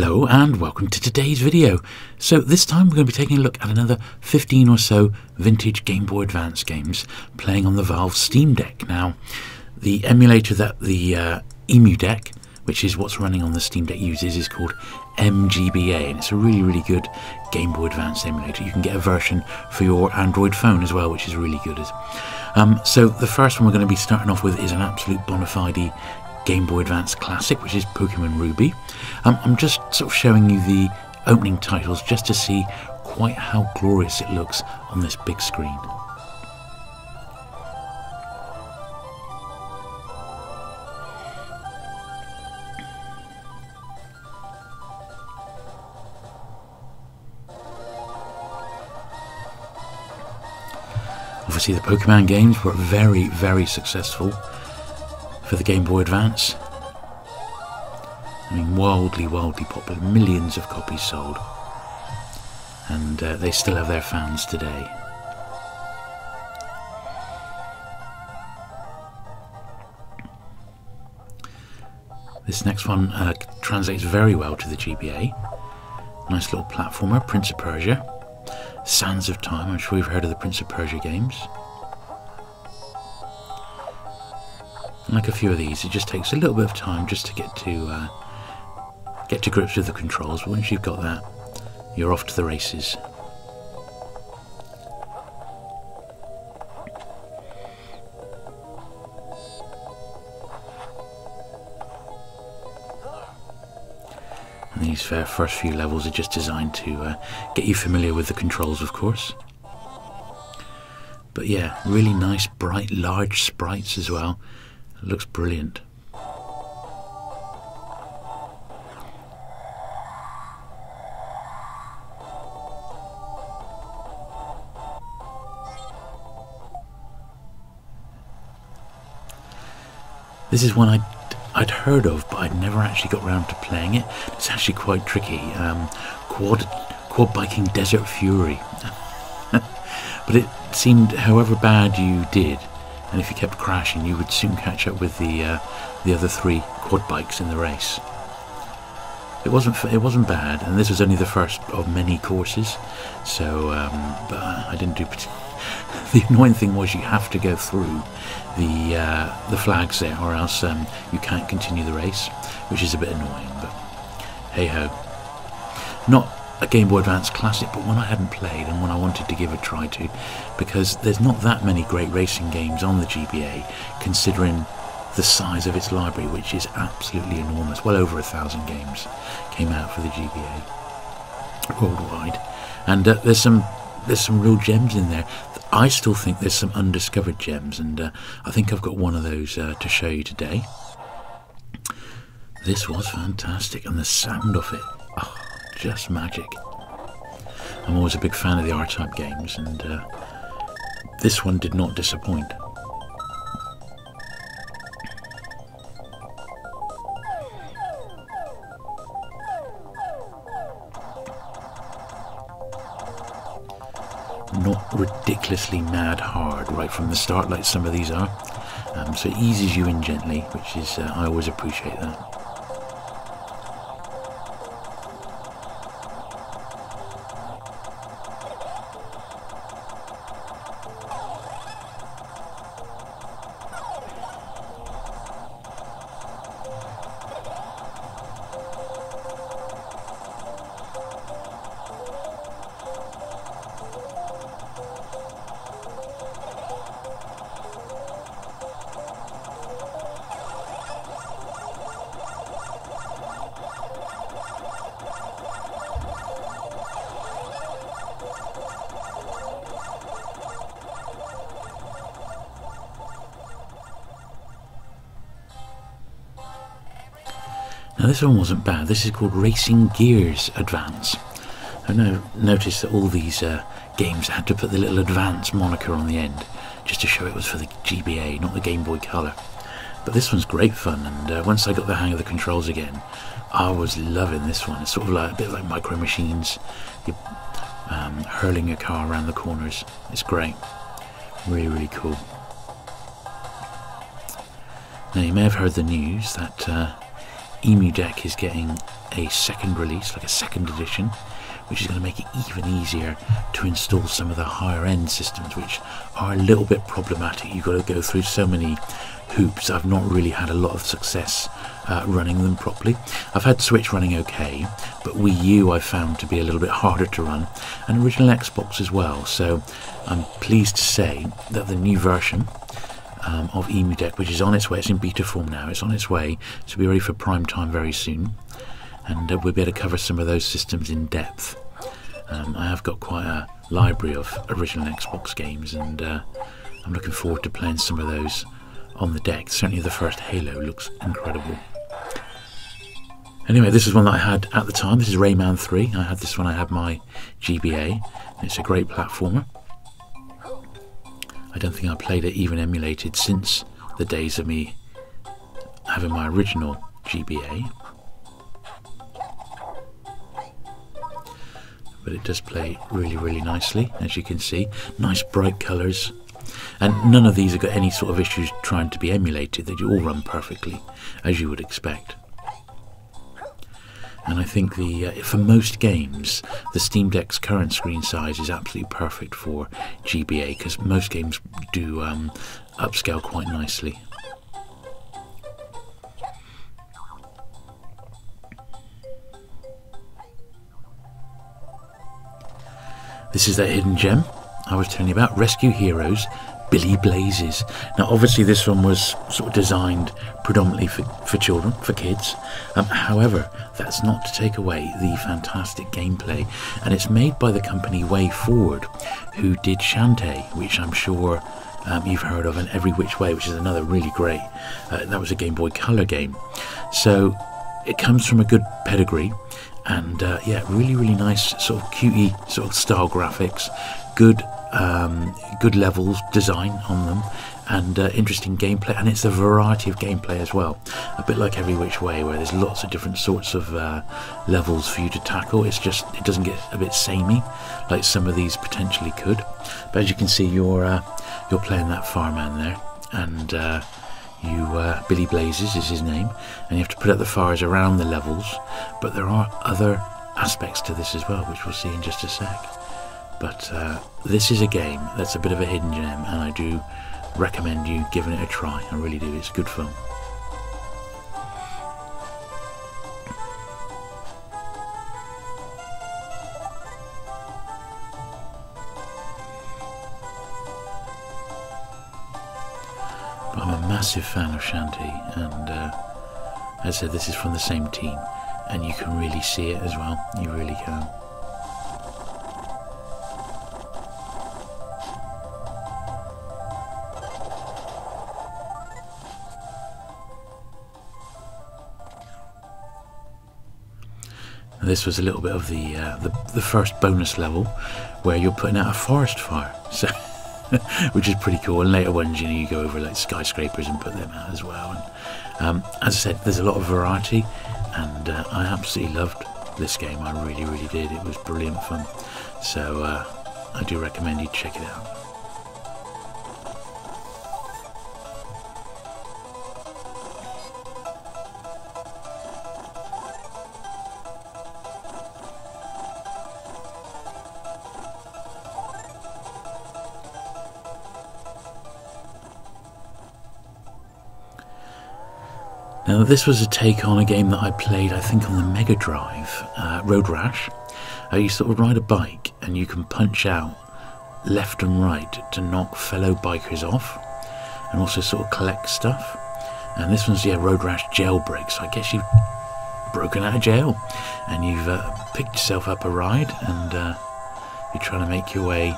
Hello and welcome to today's video. So this time we're going to be taking a look at another 15 or so vintage Game Boy Advance games playing on the Valve Steam Deck. Now the emulator that the uh, EmuDeck, which is what's running on the Steam Deck uses, is called MGBA and it's a really really good Game Boy Advance emulator. You can get a version for your Android phone as well which is really good. Um, so the first one we're going to be starting off with is an absolute bona fide Game Boy Advance classic, which is Pokemon Ruby. Um, I'm just sort of showing you the opening titles just to see quite how glorious it looks on this big screen. Obviously, the Pokemon games were very, very successful for the Game Boy Advance. I mean, wildly, wildly popular. Millions of copies sold. And uh, they still have their fans today. This next one uh, translates very well to the GBA. Nice little platformer, Prince of Persia. Sands of Time, I'm sure you've heard of the Prince of Persia games. Like a few of these, it just takes a little bit of time just to get to uh, get to grips with the controls. But once you've got that, you're off to the races. And these first few levels are just designed to uh, get you familiar with the controls, of course. But yeah, really nice, bright, large sprites as well. It looks brilliant. This is one I'd, I'd heard of, but I'd never actually got around to playing it. It's actually quite tricky. Um, quad, quad biking Desert Fury. but it seemed, however bad you did, and if you kept crashing, you would soon catch up with the uh, the other three quad bikes in the race. It wasn't it wasn't bad, and this was only the first of many courses. So, um, but I didn't do. the annoying thing was you have to go through the uh, the flags there, or else um, you can't continue the race, which is a bit annoying. But hey ho, not a Game Boy Advance classic, but one I hadn't played and one I wanted to give a try to, because there's not that many great racing games on the GBA, considering the size of its library, which is absolutely enormous. Well over a thousand games came out for the GBA worldwide, and uh, there's some there's some real gems in there. I still think there's some undiscovered gems, and uh, I think I've got one of those uh, to show you today. This was fantastic, and the sound of it. Oh just magic. I'm always a big fan of the R-Type games, and uh, this one did not disappoint. Not ridiculously mad hard right from the start like some of these are. Um, so it eases you in gently, which is, uh, I always appreciate that. This one wasn't bad. This is called Racing Gears Advance. I noticed that all these uh, games had to put the little Advance moniker on the end, just to show it was for the GBA, not the Game Boy Color. But this one's great fun, and uh, once I got the hang of the controls again, I was loving this one. It's sort of like a bit like Micro Machines. You're um, hurling a car around the corners. It's great. Really, really cool. Now you may have heard the news that uh, EmuDeck is getting a second release, like a second edition, which is going to make it even easier to install some of the higher end systems, which are a little bit problematic. You've got to go through so many hoops. I've not really had a lot of success uh, running them properly. I've had Switch running okay, but Wii U I found to be a little bit harder to run, and original Xbox as well. So I'm pleased to say that the new version um, of EmuDeck, which is on its way, it's in beta form now, it's on its way to be ready for prime time very soon, and uh, we'll be able to cover some of those systems in depth. Um, I have got quite a library of original Xbox games, and uh, I'm looking forward to playing some of those on the deck. Certainly, the first Halo looks incredible. Anyway, this is one that I had at the time. This is Rayman 3. I had this when I had my GBA. It's a great platformer. I don't think I played it even emulated since the days of me having my original GBA. But it does play really, really nicely, as you can see. Nice bright colours. And none of these have got any sort of issues trying to be emulated. They all run perfectly, as you would expect and I think the uh, for most games the Steam Deck's current screen size is absolutely perfect for GBA because most games do um, upscale quite nicely. This is that hidden gem I was telling you about, Rescue Heroes Billy Blazes. Now, obviously, this one was sort of designed predominantly for, for children, for kids. Um, however, that's not to take away the fantastic gameplay. And it's made by the company WayForward, who did Shantae, which I'm sure um, you've heard of, and Every Witch Way, which is another really great. Uh, that was a Game Boy Color game. So it comes from a good pedigree. And uh, yeah, really, really nice sort of cutie sort of style graphics, good um, good levels design on them and uh, interesting gameplay and it's a variety of gameplay as well. A bit like Every Witch Way where there's lots of different sorts of uh, levels for you to tackle. It's just it doesn't get a bit samey like some of these potentially could. But as you can see you're uh, you're playing that fireman there and uh, you uh, Billy Blazes is his name and you have to put out the fires around the levels but there are other aspects to this as well which we'll see in just a sec but uh, this is a game that's a bit of a hidden gem, and I do recommend you giving it a try. I really do. It's good fun. But I'm a massive fan of Shantae, and uh, as I said, this is from the same team, and you can really see it as well. You really can. This was a little bit of the, uh, the, the first bonus level where you're putting out a forest fire, so which is pretty cool. And later ones, you know, you go over like skyscrapers and put them out as well. And um, as I said, there's a lot of variety, and uh, I absolutely loved this game. I really, really did. It was brilliant fun. So uh, I do recommend you check it out. This was a take on a game that I played, I think, on the Mega Drive, uh, Road Rash. Uh, you sort of ride a bike and you can punch out left and right to knock fellow bikers off and also sort of collect stuff. And this one's, yeah, Road Rash Jailbreak. So I guess you've broken out of jail and you've uh, picked yourself up a ride and uh, you're trying to make your way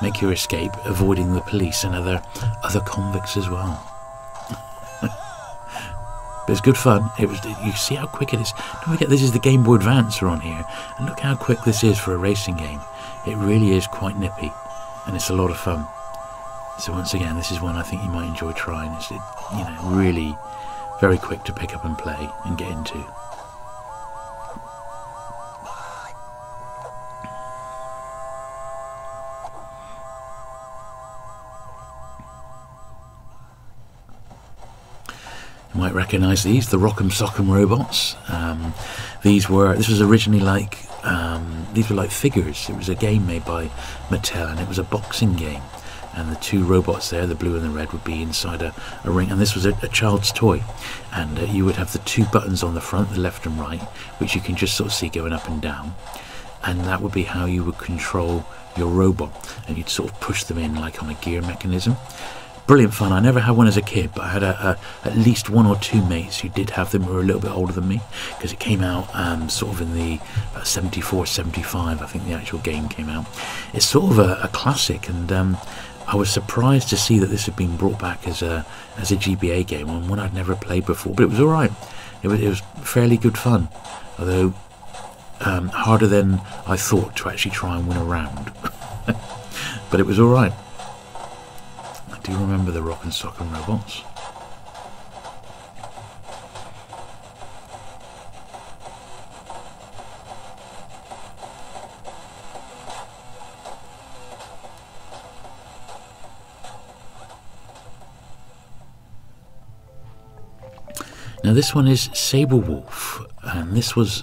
make your escape avoiding the police and other other convicts as well but it's good fun. It was. You see how quick it is. Don't forget, this is the Game Boy Advance are on here, and look how quick this is for a racing game. It really is quite nippy, and it's a lot of fun. So once again, this is one I think you might enjoy trying. It's you know really very quick to pick up and play and get into. Might recognise these, the Rock'em Sock'em robots. Um, these were this was originally like um, these were like figures. It was a game made by Mattel, and it was a boxing game. And the two robots there, the blue and the red, would be inside a, a ring. And this was a, a child's toy. And uh, you would have the two buttons on the front, the left and right, which you can just sort of see going up and down. And that would be how you would control your robot. And you'd sort of push them in like on a gear mechanism brilliant fun. I never had one as a kid, but I had a, a, at least one or two mates who did have them who were a little bit older than me because it came out um, sort of in the uh, 74, 75, I think the actual game came out. It's sort of a, a classic, and um, I was surprised to see that this had been brought back as a as a GBA game, and one I'd never played before, but it was alright. It was, it was fairly good fun, although um, harder than I thought to actually try and win a round. but it was alright. Do you remember the Rock'em and robots? Now this one is Sabre Wulf, and this was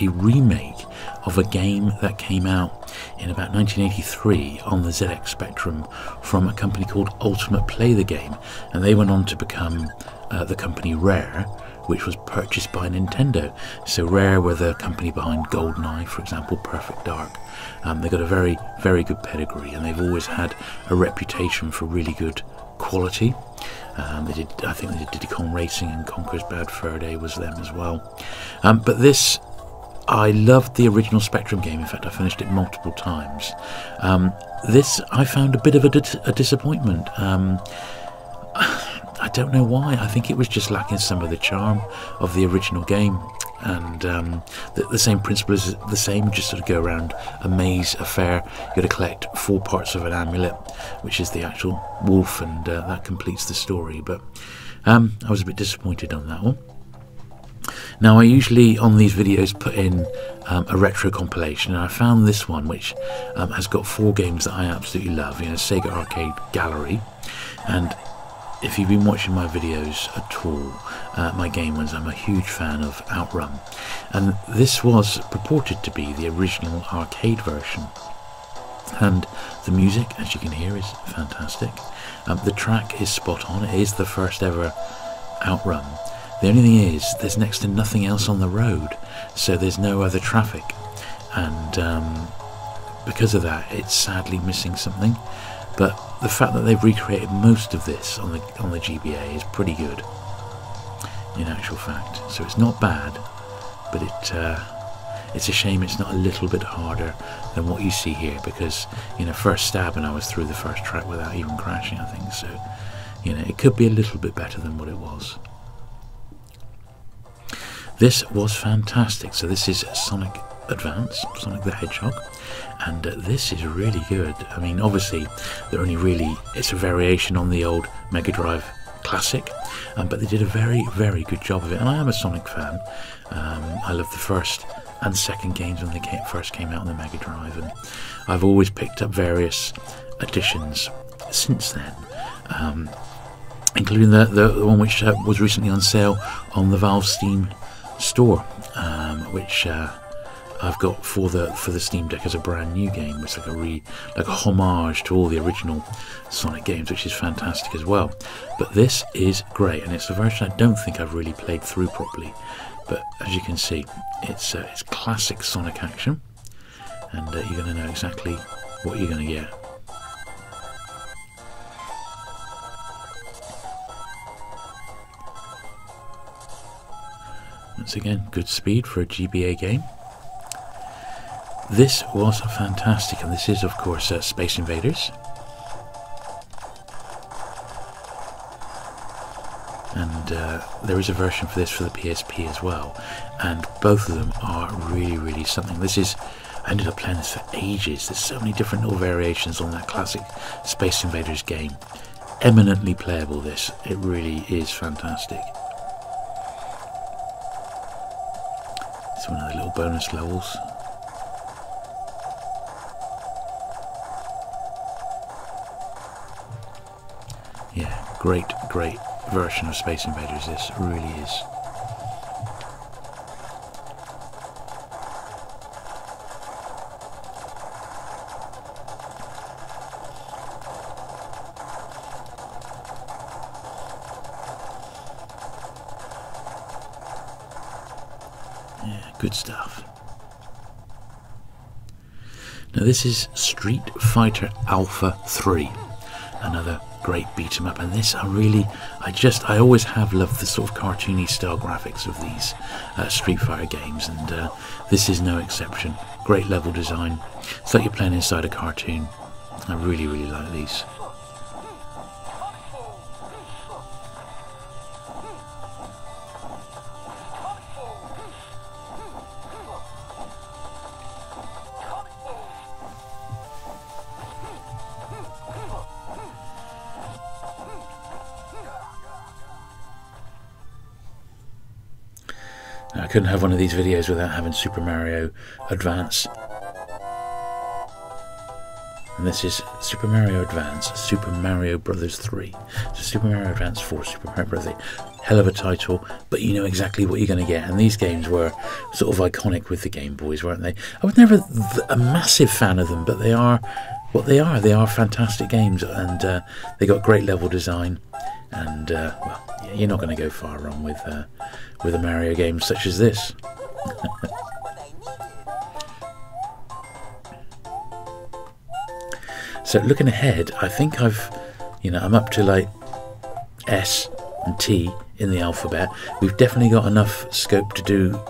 a remake of a game that came out in about 1983 on the ZX Spectrum from a company called Ultimate Play the Game, and they went on to become uh, the company Rare, which was purchased by Nintendo. So Rare were the company behind GoldenEye, for example, Perfect Dark. Um, they got a very, very good pedigree, and they've always had a reputation for really good quality. Um, they did, I think they did Diddy Kong Racing and Conker's Bad Fur Day was them as well. Um, but this I loved the original Spectrum game. In fact, I finished it multiple times. Um, this I found a bit of a, dis a disappointment. Um, I don't know why. I think it was just lacking some of the charm of the original game. And um, the, the, same principle is the same. Just sort of go around a maze, a fair. You got to collect four parts of an amulet, which is the actual wolf, and uh, that completes the story. But um, I was a bit disappointed on that one. Now I usually on these videos put in um, a retro compilation and I found this one which um, has got four games that I absolutely love, you know, Sega Arcade Gallery. And if you've been watching my videos at all, uh, my game ones, I'm a huge fan of Outrun. And this was purported to be the original arcade version. And the music as you can hear is fantastic. Um, the track is spot on. It is the first ever Outrun the only thing is, there's next to nothing else on the road, so there's no other traffic, and um, because of that, it's sadly missing something. But the fact that they've recreated most of this on the on the GBA is pretty good, in actual fact. So it's not bad, but it uh, it's a shame it's not a little bit harder than what you see here because you know first stab and I was through the first track without even crashing. I think so. You know it could be a little bit better than what it was. This was fantastic. So this is Sonic Advance, Sonic the Hedgehog, and uh, this is really good. I mean, obviously, they're only really it's a variation on the old Mega Drive classic, um, but they did a very, very good job of it. And I am a Sonic fan. Um, I love the first and second games when they came, first came out on the Mega Drive, and I've always picked up various editions since then. Um, including the, the, one which uh, was recently on sale on the Valve Steam store, um, which uh, I've got for the for the Steam Deck as a brand new game. It's like a re like a homage to all the original Sonic games, which is fantastic as well. But this is great, and it's a version I don't think I've really played through properly. But as you can see, it's uh, it's classic Sonic action, and uh, you're going to know exactly what you're going to get. Once again, good speed for a GBA game. This was fantastic, and this is, of course, uh, Space Invaders. And uh, there is a version for this for the PSP as well, and both of them are really, really something. This is, I ended up playing this for ages. There's so many different little variations on that classic Space Invaders game. Eminently playable, this. It really is fantastic. It's one of the little bonus levels. Yeah, great, great version of Space Invaders. This really is. Good stuff. Now this is Street Fighter Alpha 3, another great beat 'em up. And this, I really, I just, I always have loved the sort of cartoony style graphics of these uh, Street Fighter games, and uh, this is no exception. Great level design. It's like you're playing inside a cartoon. I really, really like these. Couldn't have one of these videos without having Super Mario Advance. And this is Super Mario Advance, Super Mario Brothers 3. So Super Mario Advance 4, Super Mario Brothers 3. Hell of a title, but you know exactly what you're going to get. And these games were sort of iconic with the Game Boys, weren't they? I was never a massive fan of them, but they are what they are. They are fantastic games, and uh, they got great level design. And uh, well, you're not going to go far wrong with uh, with a Mario game such as this. so looking ahead, I think I've, you know, I'm up to like S and T in the alphabet. We've definitely got enough scope to do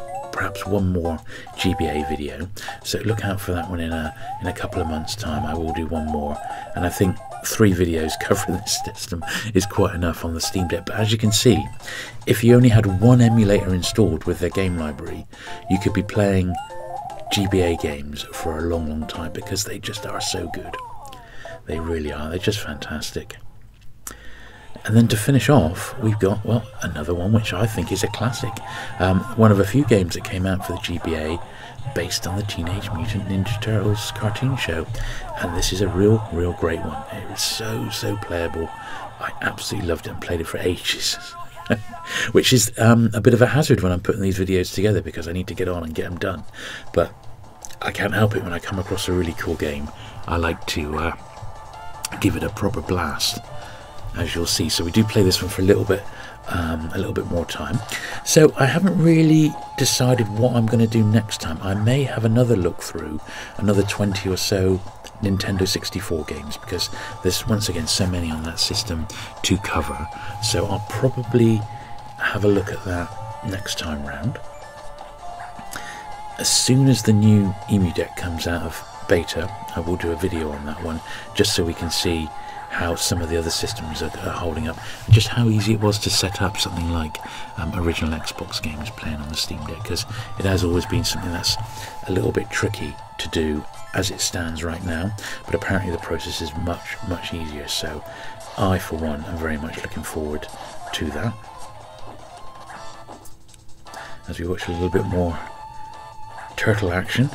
perhaps one more GBA video. So look out for that one in a in a couple of months' time. I will do one more, and I think three videos covering this system is quite enough on the Steam Deck. But as you can see, if you only had one emulator installed with their game library, you could be playing GBA games for a long, long time because they just are so good. They really are. They're just fantastic. And then to finish off, we've got, well, another one which I think is a classic. Um, one of a few games that came out for the GBA based on the Teenage Mutant Ninja Turtles cartoon show. And this is a real, real great one. It was so, so playable. I absolutely loved it and played it for ages. which is um, a bit of a hazard when I'm putting these videos together because I need to get on and get them done. But I can't help it when I come across a really cool game. I like to uh, give it a proper blast as you'll see. So we do play this one for a little bit, um, a little bit more time. So I haven't really decided what I'm going to do next time. I may have another look through another 20 or so Nintendo 64 games because there's once again so many on that system to cover. So I'll probably have a look at that next time round. As soon as the new EmuDeck comes out of beta, I will do a video on that one just so we can see how some of the other systems are, are, holding up, just how easy it was to set up something like um, original Xbox games playing on the Steam Deck, because it has always been something that's a little bit tricky to do as it stands right now, but apparently the process is much, much easier, so I, for one, am very much looking forward to that. As we watch a little bit more turtle action.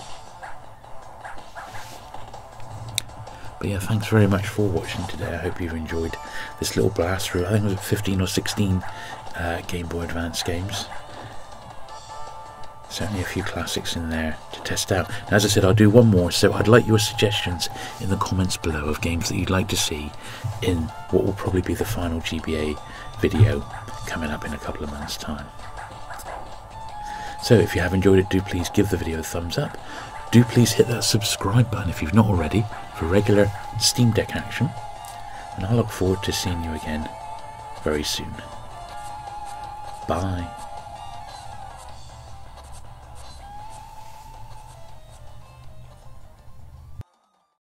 But yeah, thanks very much for watching today. I hope you've enjoyed this little blast through. I think it was 15 or 16 uh, Game Boy Advance games. Certainly a few classics in there to test out. And as I said, I'll do one more, so I'd like your suggestions in the comments below of games that you'd like to see in what will probably be the final GBA video coming up in a couple of months' time. So if you have enjoyed it, do please give the video a thumbs up do please hit that subscribe button if you've not already for regular Steam Deck action. And I look forward to seeing you again very soon. Bye.